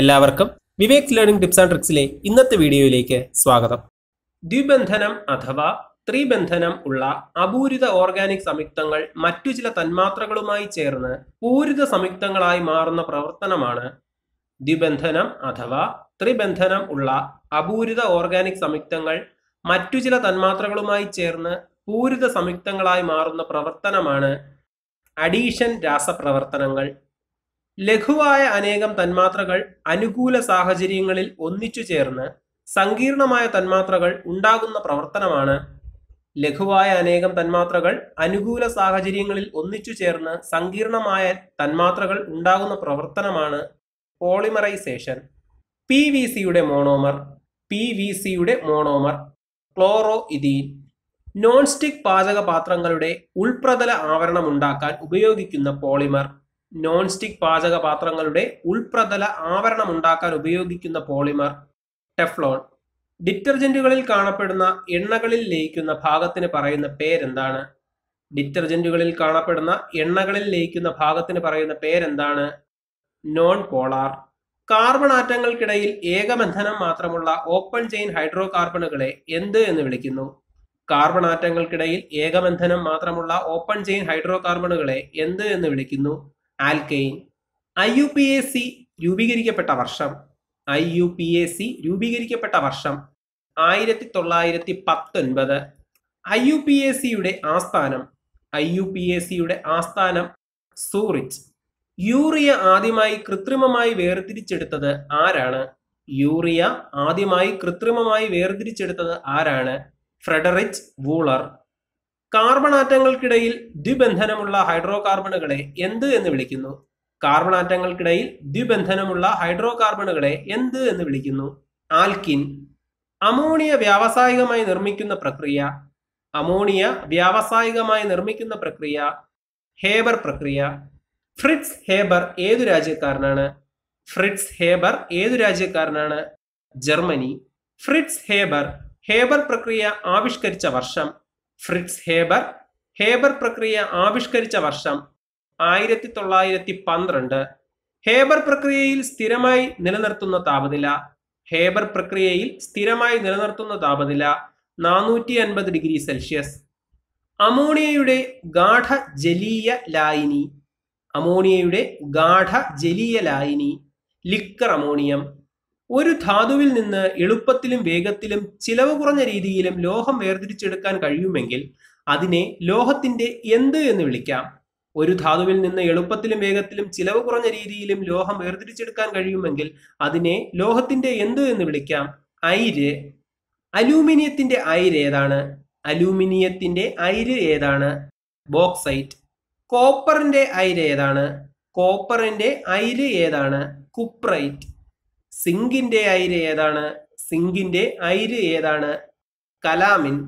എല്ലാവർക്കും Vivek learning tips and ട്രിക്സിലെ ഇന്നത്തെ വീഡിയോയിലേക്ക് സ്വാഗതം. ദ്വിബന്ധനം അഥവാ ത്രിബന്ധനം ഉള്ള അപൂരിത ഓർഗാനിക് സംയുക്തങ്ങൾ മറ്റു ചില തന്മാത്രകളുമായി ചേർന്ന് പൂരിത സംയുക്തങ്ങളായി മാറുന്ന പ്രവർത്തനമാണ് ദ്വിബന്ധനം അഥവാ ത്രിബന്ധനം ഉള്ള അപൂരിത ഓർഗാനിക് സംയുക്തങ്ങൾ മറ്റു ചില തന്മാത്രകളുമായി ചേർന്ന് പൂരിത സംയുക്തങ്ങളായി മാറുന്ന പ്രവർത്തനമാണ് അഡീഷൻ രാസപ്രവർത്തനങ്ങൾ. ലഘുവായ അനേകം തന്മാത്രകൾ അനുകൂല സാഹചര്യങ്ങളിൽ ഒന്നിച്ചു ചേർന്ന് സങ്കീർണമായ തന്മാത്രകൾ ഉണ്ടാകുന്ന പ്രവർത്തനമാണ്. ലഘുവായ അനേകം തന്മാത്രകൾ അനുകൂല സാഹചര്യങ്ങളിൽ ഒന്നിച്ചു ചേർന്ന് സങ്കീർണമായ തന്മാത്രകൾ ഉണ്ടാകുന്ന പ്രവർത്തനമാണ് പോളിമറൈസേഷൻ. പി വി സിയുടെ മോണോമർ പി വി സിയുടെ monomer chloroethene non stick പാചക പാത്രങ്ങളുടെ ഉൾപ്രതല ആവരണം ഉണ്ടാക്കാൻ ഉപയോഗിക്കുന്ന പോളിമർ. നോൺ സ്റ്റിക് പാചക പാത്രങ്ങളുടെ ഉൾപ്രതല ആവരണം ഉണ്ടാക്കാൻ ഉപയോഗിക്കുന്ന പോളിമർ ടെഫ്ലോൺ. ഡിറ്റർജന്റുകളിൽ കാണപ്പെടുന്ന എണ്ണകളിൽ ലയിക്കുന്ന ഭാഗത്തിന് പറയുന്ന പേരെന്താണ്? ഡിറ്റർജന്റുകളിൽ കാണപ്പെടുന്ന എണ്ണകളിൽ ലയിക്കുന്ന ഭാഗത്തിന് പറയുന്ന പേരെന്താണ്? നോൺ പോളാർ കാർബൺ ആറ്റങ്ങൾക്കിടയിൽ ഏകബന്ധനം മാത്രമുള്ള ഓപ്പൺ ചെയിൻ ഹൈഡ്രോ കാർബണുകളെ എന്ത് എന്ന് വിളിക്കുന്നു? കാർബൺ ആറ്റങ്ങൾക്കിടയിൽ ഏകബന്ധനം മാത്രമുള്ള ഓപ്പൺ ചെയിൻ ഹൈഡ്രോ കാർബണുകളെ എന്ത് എന്ന് വിളിക്കുന്നു? Alkane. I U P A C രൂപീകരിക്കപ്പെട്ട വർഷം. I U P A C രൂപീകരിക്കപ്പെട്ട വർഷം ആയിരത്തി തൊള്ളായിരത്തി പത്തൊൻപത് ഐ യു പി എ സിയുടെ ആസ്ഥാനം ഐ യു പി എ സിയുടെ ആസ്ഥാനം സൂറിച്ച്. യൂറിയ ആദ്യമായി കൃത്രിമമായി വേർതിരിച്ചെടുത്തത് ആരാണ്? യൂറിയ ആദ്യമായി കൃത്രിമമായി വേർതിരിച്ചെടുത്തത് ആരാണ്? Friedrich Wohler. കാർബൺ ആറ്റങ്ങൾക്കിടയിൽ ദ്വിബന്ധനമുള്ള ഹൈഡ്രോ കാർബണുകളെ എന്ത് എന്ന് വിളിക്കുന്നു? കാർബൺ ആറ്റങ്ങൾക്കിടയിൽ ദ്വിബന്ധനമുള്ള ഹൈഡ്രോ കാർബണുകളെ എന്ത് എന്ന് വിളിക്കുന്നു? ആൽക്കിൻ. അമോണിയ വ്യാവസായികമായി നിർമ്മിക്കുന്ന പ്രക്രിയ. അമോണിയ വ്യാവസായികമായി നിർമ്മിക്കുന്ന പ്രക്രിയ. ഹേബർ പ്രക്രിയ. ഫ്രിറ്റ്സ് ഹേബർ ഏതു രാജ്യക്കാരനാണ്? ഫ്രിറ്റ്സ് ഹേബർ ഏതു രാജ്യക്കാരനാണ്? ജർമ്മനി. Fritz Haber. ഹേബർ പ്രക്രിയ ആവിഷ്കരിച്ച വർഷം ഫ്രിറ്റ്സ് ഹേബർ. ഹേബർ പ്രക്രിയ ആവിഷ്കരിച്ച വർഷം ആയിരത്തി തൊള്ളായിരത്തി പന്ത്രണ്ട് ഹേബർ പ്രക്രിയയിൽ സ്ഥിരമായി നിലനിർത്തുന്ന താപനില. ഹേബർ പ്രക്രിയയിൽ സ്ഥിരമായി നിലനിർത്തുന്ന താപനില നാനൂറ്റി അൻപത് ഡിഗ്രി സെൽഷ്യസ്. അമോണിയയുടെ ഗാഠ ജലീയ ലായിനി. അമോണിയയുടെ ഗാഠ ജലീയ ലായിനി. Liquor ammonium. ഒരു ധാതുവിൽ നിന്ന് എളുപ്പത്തിലും വേഗത്തിലും ചിലവ് കുറഞ്ഞ രീതിയിലും ലോഹം വേർതിരിച്ചെടുക്കാൻ കഴിയുമെങ്കിൽ അതിനെ ലോഹത്തിന്റെ എന്ത് എന്ന് വിളിക്കാം. ഒരു ധാതുവിൽ നിന്ന് എളുപ്പത്തിലും വേഗത്തിലും ചിലവ് കുറഞ്ഞ രീതിയിലും ലോഹം വേർതിരിച്ചെടുക്കാൻ കഴിയുമെങ്കിൽ അതിനെ ലോഹത്തിന്റെ എന്ത് എന്ന് വിളിക്കാം. ഐര് അലൂമിനിയത്തിന്റെ ഐര് ഏതാണ്? അലൂമിനിയത്തിന്റെ ഐര് ഏതാണ്? ബോക്സൈറ്റ്. കോപ്പറിന്റെ ഐര് ഏതാണ്? കോപ്പറിന്റെ ഐര് ഏതാണ്? കുപ്രൈറ്റ്. സിങ്കിന്റെ ഐര് ഏതാണ്? സിങ്കിന്റെ ഐര് ഏതാണ്? കലാമിൻ.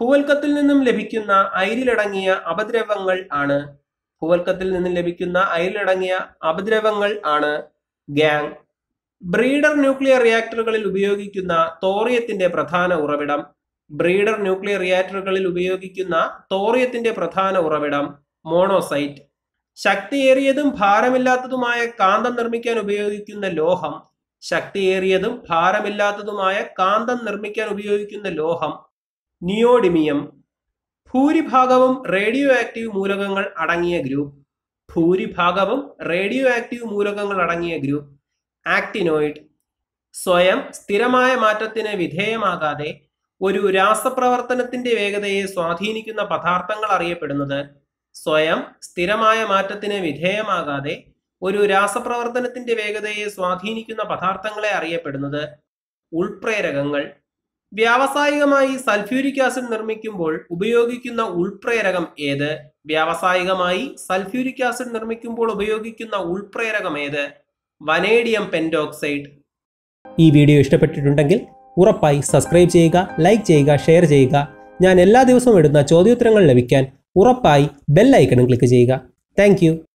ഭൂവൽക്കത്തിൽ നിന്നും ലഭിക്കുന്ന അയിരിലടങ്ങിയ അപദ്രവങ്ങൾ ആണ്. ഭൂവൽക്കത്തിൽ നിന്നും ലഭിക്കുന്ന അയിരിലടങ്ങിയ അപദ്രവങ്ങൾ ആണ്. ഗാങ് ബ്രീഡർ ന്യൂക്ലിയർ റിയാക്ടറുകളിൽ ഉപയോഗിക്കുന്ന തോറിയത്തിന്റെ പ്രധാന ഉറവിടം. ബ്രീഡർ ന്യൂക്ലിയർ റിയാക്ടറുകളിൽ ഉപയോഗിക്കുന്ന തോറിയത്തിന്റെ പ്രധാന ഉറവിടം മോണോസൈറ്റ്. ശക്തിയേറിയതും ഭാരമില്ലാത്തതുമായ കാന്തം നിർമ്മിക്കാൻ ഉപയോഗിക്കുന്ന ലോഹം. ശക്തിയേറിയതും ഭാരമില്ലാത്തതുമായ കാന്തം നിർമ്മിക്കാൻ ഉപയോഗിക്കുന്ന ലോഹം നിയോഡിമിയം ഭൂരിഭാഗവും റേഡിയോ ആക്റ്റീവ് മൂലകങ്ങൾ അടങ്ങിയ ഗ്രൂപ്പ് ഭൂരിഭാഗവും റേഡിയോ ആക്റ്റീവ് മൂലകങ്ങൾ അടങ്ങിയ ഗ്രൂപ്പ് ആക്ടിനോയിഡ് സ്വയം സ്ഥിരമായ മാറ്റത്തിന് വിധേയമാകാതെ ഒരു രാസപ്രവർത്തനത്തിന്റെ വേഗതയെ സ്വാധീനിക്കുന്ന പദാർത്ഥങ്ങൾ അറിയപ്പെടുന്നത് സ്വയം സ്ഥിരമായ മാറ്റത്തിന് വിധേയമാകാതെ ഒരു രാസപ്രവർത്തനത്തിന്റെ വേഗതയെ സ്വാധീനിക്കുന്ന പദാർത്ഥങ്ങളെ അറിയപ്പെടുന്നത് ഉൾപ്രേരകങ്ങൾ. വ്യാവസായികമായി സൾഫ്യൂരിക് ആസിഡ് നിർമ്മിക്കുമ്പോൾ ഉപയോഗിക്കുന്ന ഉൾപ്രേരകം ഏത്? വ്യാവസായികമായി സൾഫ്യൂരിക് ആസിഡ് നിർമ്മിക്കുമ്പോൾ ഉപയോഗിക്കുന്ന ഉൾപ്രേരകം ഏത്? Vanadium pentoxide. ഈ വീഡിയോ ഇഷ്ടപ്പെട്ടിട്ടുണ്ടെങ്കിൽ ഉറപ്പായി സബ്സ്ക്രൈബ് ചെയ്യുക ലൈക്ക് ചെയ്യുക ഷെയർ ചെയ്യുക. ഞാൻ എല്ലാ ദിവസവും ഇടുന്ന ചോദ്യോത്തരങ്ങൾ ലഭിക്കാൻ ഉറപ്പായി ബെൽ ഐക്കണും ക്ലിക്ക് ചെയ്യുക. താങ്ക്